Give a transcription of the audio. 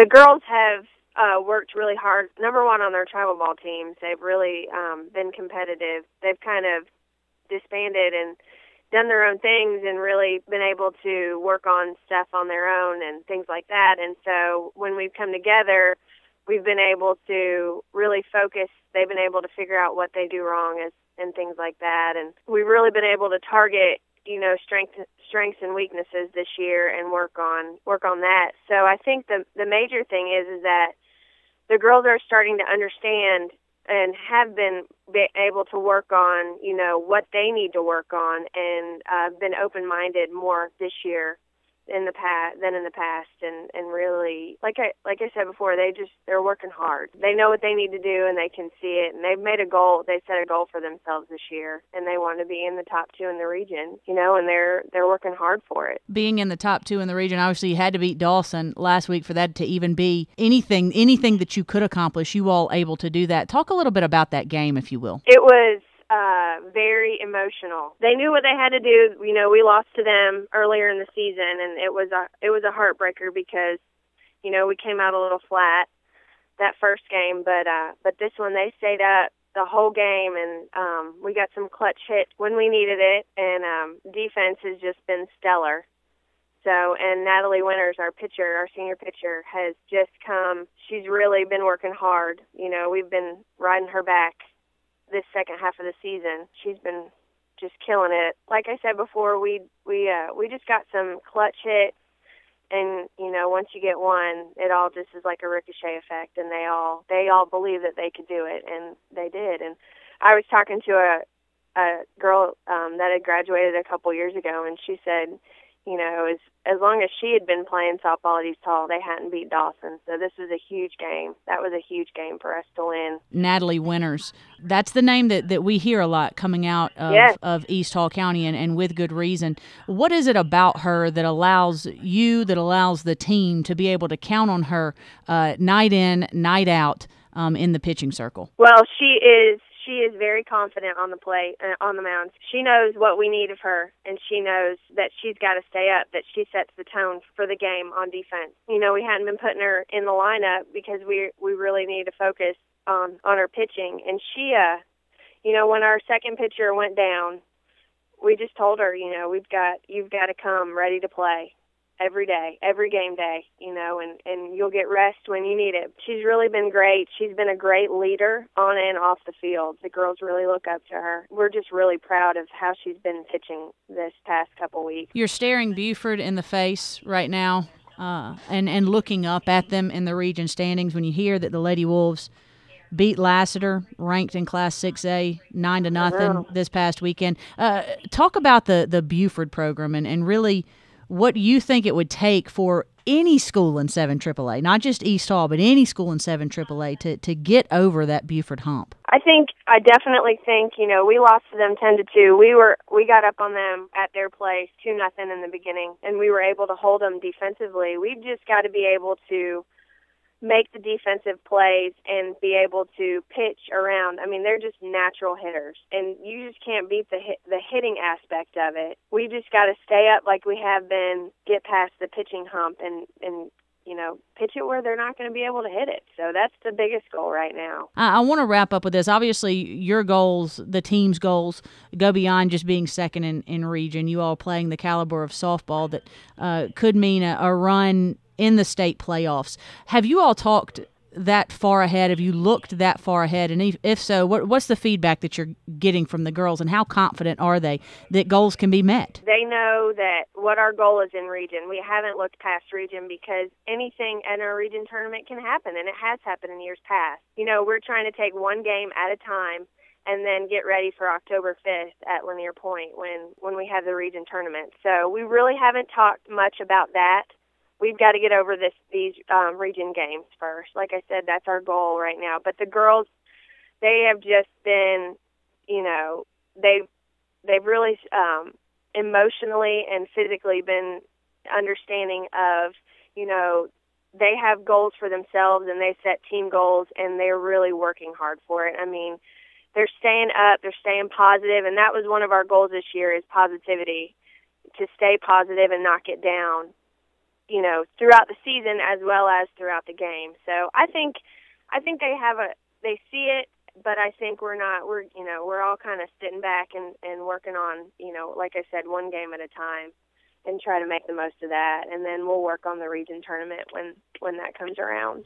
the girls have uh, worked really hard. Number one on their travel ball teams, they've really um, been competitive. They've kind of disbanded and done their own things and really been able to work on stuff on their own and things like that. And so when we've come together, we've been able to really focus. They've been able to figure out what they do wrong as, and things like that. And we've really been able to target, you know, strength, strengths and weaknesses this year and work on work on that. So I think the the major thing is is that the girls are starting to understand and have been be able to work on, you know, what they need to work on and uh, been open-minded more this year in the past than in the past and and really like I like I said before they just they're working hard. They know what they need to do and they can see it and they've made a goal. They set a goal for themselves this year and they want to be in the top 2 in the region, you know, and they're they're working hard for it. Being in the top 2 in the region, obviously you had to beat Dawson last week for that to even be anything anything that you could accomplish. You all able to do that. Talk a little bit about that game if you will. It was uh, very emotional. They knew what they had to do. You know, we lost to them earlier in the season, and it was a it was a heartbreaker because, you know, we came out a little flat that first game, but uh, but this one they stayed up the whole game, and um, we got some clutch hits when we needed it, and um, defense has just been stellar. So, and Natalie Winters, our pitcher, our senior pitcher, has just come. She's really been working hard. You know, we've been riding her back this second half of the season. She's been just killing it. Like I said before, we we uh we just got some clutch hits and you know once you get one it all just is like a ricochet effect and they all they all believe that they could do it and they did and i was talking to a a girl um that had graduated a couple years ago and she said you know, as as long as she had been playing softball at East Hall, they hadn't beat Dawson. So this was a huge game. That was a huge game for us to win. Natalie Winters. That's the name that, that we hear a lot coming out of, yes. of East Hall County and, and with good reason. What is it about her that allows you, that allows the team to be able to count on her uh, night in, night out um, in the pitching circle? Well, she is she is very confident on the plate uh, on the mound. She knows what we need of her, and she knows that she's got to stay up. That she sets the tone for the game on defense. You know, we hadn't been putting her in the lineup because we we really need to focus on on her pitching. And she, uh, you know, when our second pitcher went down, we just told her, you know, we've got you've got to come ready to play every day, every game day, you know, and and you'll get rest when you need it. She's really been great. She's been a great leader on and off the field. The girls really look up to her. We're just really proud of how she's been pitching this past couple weeks. You're staring Buford in the face right now. Uh, and and looking up at them in the region standings when you hear that the Lady Wolves beat Lassiter, ranked in Class 6A, nine to nothing this past weekend. Uh, talk about the the Buford program and, and really what do you think it would take for any school in 7 AAA, not just East Hall, but any school in 7 AAA to, to get over that Buford hump? I think I definitely think, you know, we lost to them 10 to 2. We were we got up on them at their place 2 nothing in the beginning and we were able to hold them defensively. We've just got to be able to make the defensive plays and be able to pitch around. I mean, they're just natural hitters, and you just can't beat the hit, the hitting aspect of it. We just got to stay up like we have been, get past the pitching hump, and and you know, pitch it where they're not going to be able to hit it. So that's the biggest goal right now. I, I want to wrap up with this. Obviously, your goals, the team's goals, go beyond just being second in, in region. You all playing the caliber of softball that uh, could mean a, a run in the state playoffs. Have you all talked that far ahead? Have you looked that far ahead? And if, if so, what, what's the feedback that you're getting from the girls, and how confident are they that goals can be met? They know that what our goal is in region. We haven't looked past region because anything in our region tournament can happen, and it has happened in years past. You know, we're trying to take one game at a time and then get ready for October 5th at Lanier Point when when we have the region tournament. So we really haven't talked much about that we've got to get over this these um, region games first. Like I said, that's our goal right now. But the girls, they have just been, you know, they they've really um, emotionally and physically been understanding of, you know, they have goals for themselves and they set team goals and they're really working hard for it. I mean, they're staying up, they're staying positive, and that was one of our goals this year is positivity, to stay positive and not get down you know, throughout the season as well as throughout the game. So I think I think they have a they see it, but I think we're not we're you know we're all kind of sitting back and and working on you know like I said one game at a time and try to make the most of that and then we'll work on the region tournament when when that comes around